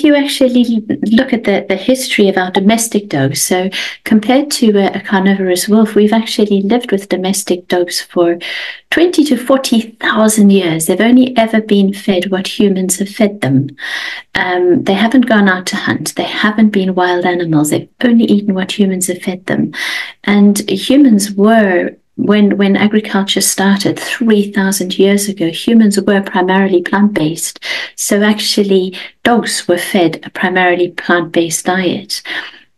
if you actually look at the, the history of our domestic dogs, so compared to a, a carnivorous wolf, we've actually lived with domestic dogs for 20 to 40,000 years. They've only ever been fed what humans have fed them. Um, they haven't gone out to hunt. They haven't been wild animals. They've only eaten what humans have fed them. And humans were when when agriculture started 3000 years ago humans were primarily plant-based. So actually dogs were fed a primarily plant-based diet.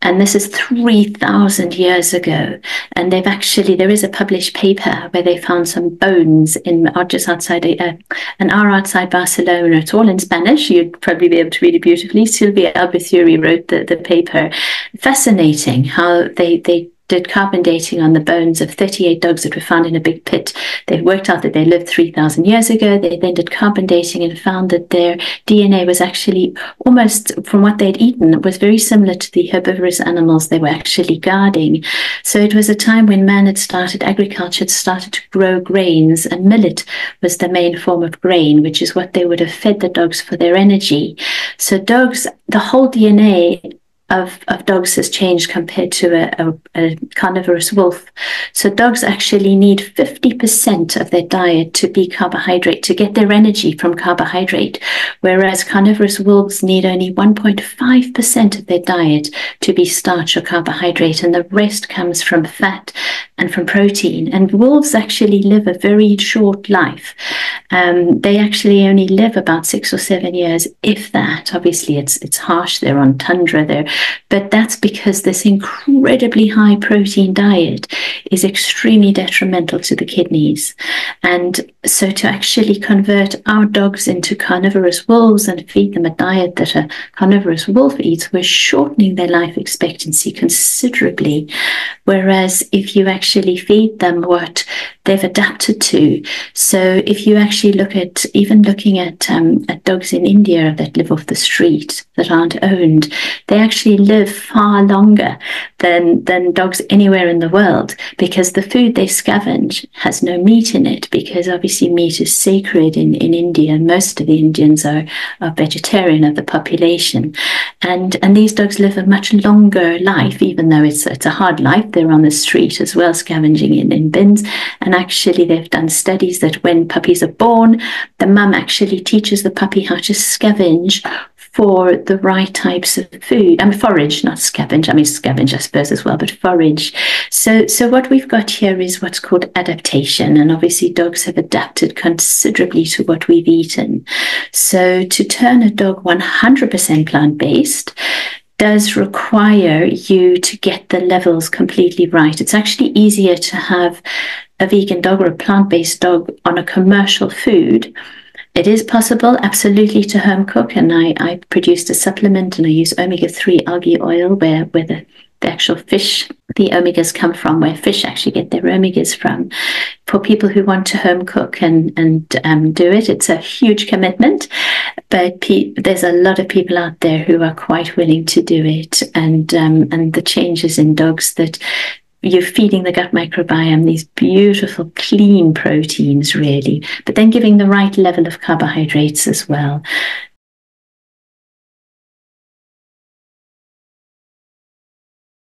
And this is 3000 years ago. And they've actually there is a published paper where they found some bones in just outside uh, an hour outside barcelona. It's all in spanish. You'd probably be able to read it beautifully. Silvia albizuri wrote the, the paper. Fascinating how they they did carbon dating on the bones of 38 dogs that were found in a big pit. They worked out that they lived 3,000 years ago. They then did carbon dating and found that their DNA was actually almost from what they'd eaten was very similar to the herbivorous animals they were actually guarding. So it was a time when man had started agriculture, had started to grow grains, and millet was the main form of grain, which is what they would have fed the dogs for their energy. So dogs, the whole DNA of, of dogs has changed compared to a, a, a, carnivorous wolf. So dogs actually need 50% of their diet to be carbohydrate, to get their energy from carbohydrate, whereas carnivorous wolves need only 1.5% of their diet to be starch or carbohydrate, and the rest comes from fat and from protein. And wolves actually live a very short life. Um, they actually only live about six or seven years, if that. Obviously, it's it's harsh. They're on tundra. They're but that's because this incredibly high protein diet is extremely detrimental to the kidneys. And so to actually convert our dogs into carnivorous wolves and feed them a diet that a carnivorous wolf eats, we're shortening their life expectancy considerably. Whereas if you actually feed them what they've adapted to, so if you actually look at even looking at um, at dogs in India that live off the street that aren't owned, they actually live far longer than than dogs anywhere in the world because the food they scavenge has no meat in it because obviously meat is sacred in, in India. And most of the Indians are, are vegetarian of the population. And and these dogs live a much longer life even though it's it's a hard life. They're on the street as well scavenging in, in bins. And actually they've done studies that when puppies are born the mum actually teaches the puppy how to scavenge for the right types of food. I mean, forage, not scavenge. I mean, scavenge, I suppose, as well, but forage. So, so what we've got here is what's called adaptation. And obviously, dogs have adapted considerably to what we've eaten. So, to turn a dog 100% plant based, does require you to get the levels completely right. It's actually easier to have a vegan dog or a plant based dog on a commercial food it is possible, absolutely, to home cook, and I, I produced a supplement and I use omega 3 algae oil where, where the, the actual fish, the omegas come from, where fish actually get their omegas from. For people who want to home cook and, and um, do it, it's a huge commitment, but pe- there's a lot of people out there who are quite willing to do it. And, um, and the changes in dogs that you're feeding the gut microbiome these beautiful, clean proteins, really, but then giving the right level of carbohydrates as well.